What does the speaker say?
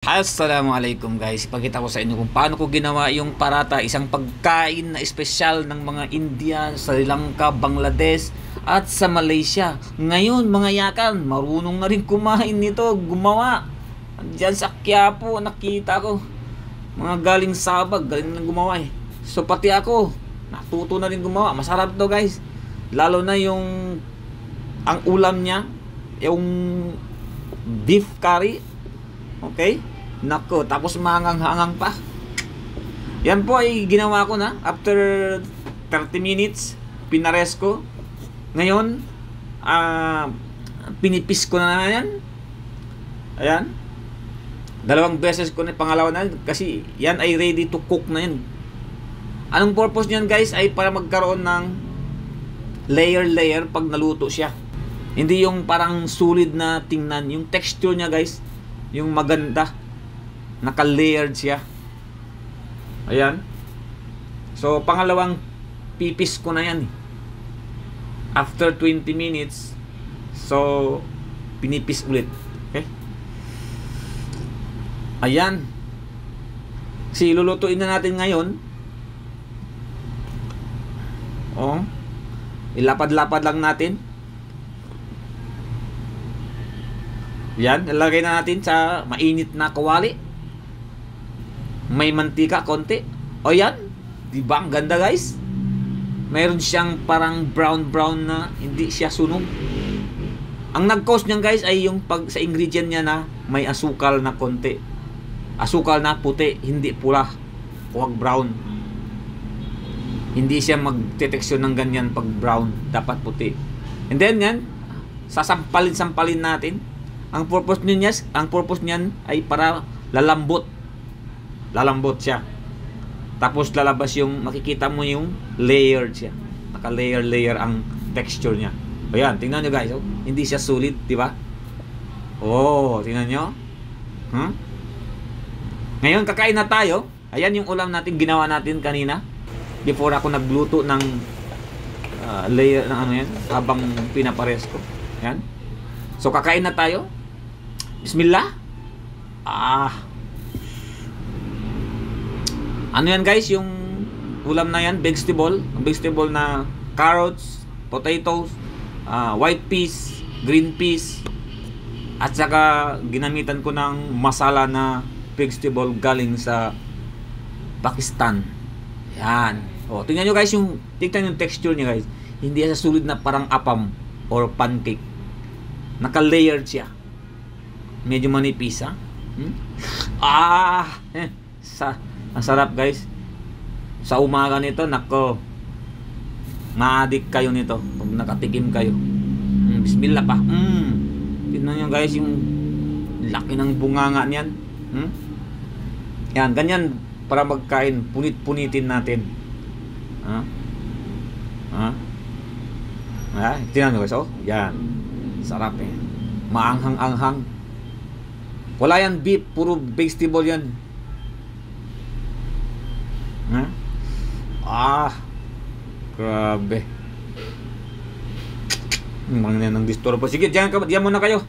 Assalamualaikum guys. Ipakita ko sa inyo kung paano ko ginawa yung parata, isang pagkain na espesyal ng mga Indian, Sri Lanka, Bangladesh at sa Malaysia. Ngayon mga yakan, marunong na rin kumain nito, gumawa. Diyan sa Quiapo, nakita ko. Mga galing Sabag, galing na gumawa eh. So pati ako, natuto na rin gumawa. Masarap to guys. Lalo na yung ang ulam niya, yung beef curry Okay? Nako, tapos mangang-hangang pa. Yan po ay ginawa ko na after 30 minutes, pinares ko. Ngayon, ah pinipis ko na yan. Ayan. Dalawang beses ko na pangalawa na kasi yan ay ready to cook na yan. Anong purpose niyan guys ay para magkaroon ng layer layer pag naluto siya. Hindi yung parang solid na tingnan, yung texture niya guys yung maganda naka-layered siya. Ayan. So pangalawang pipis ko na yan eh. after 20 minutes so pinipis ulit. Okay? Ayan. Si lulutuin na natin ngayon. Oh. Ilapad-lapad lang natin. Yan, ilagay na natin sa mainit na kawali. May mantika konti. O yan, di ba ang ganda guys? Meron siyang parang brown-brown na hindi siya sunog. Ang nag-cause niyan guys ay yung pag sa ingredient niya na may asukal na konti. Asukal na puti, hindi pula. Huwag brown. Hindi siya magdeteksyon ng ganyan pag brown, dapat puti. And then yan, sasampalin-sampalin natin ang purpose niyan, ang purpose niyan ay para lalambot. Lalambot siya. Tapos lalabas yung makikita mo yung layered siya. Naka-layer layer ang texture niya. Ayan, tingnan niyo guys, oh. hindi siya solid, di ba? Oh, tingnan niyo. Huh? Ngayon kakain na tayo. Ayan yung ulam natin ginawa natin kanina. Before ako nagluto ng uh, layer ng ano yan habang pinapares ko. Ayan. So kakain na tayo. Bismillah. Ah. Ano yan guys, yung ulam na yan, vegetable, vegetable na carrots, potatoes, uh, white peas, green peas, at saka ginamitan ko ng masala na vegetable galing sa Pakistan. Yan. O, tingnan nyo guys yung, tingnan yung texture niya guys. Hindi siya sulit na parang apam or pancake. Naka-layered siya medyo manipis ha. Hmm? Ah! Eh, sa, ang sarap guys. Sa umaga nito, nako. Maadik kayo nito pag nakatikim kayo. Mm, bismillah pa. Mm. Tingnan nyo guys yung laki ng bunganga niyan. Hmm? Yan, ganyan para magkain. Punit-punitin natin. Ha? Ha? Ha? Tingnan nyo guys, oh. Yan. Sarap eh. Maanghang-anghang. Wala yan beef, puro vegetable yan. Ha? Ah, grabe. Mga yan ang disturbo. Sige, diyan, ka, diyan muna kayo.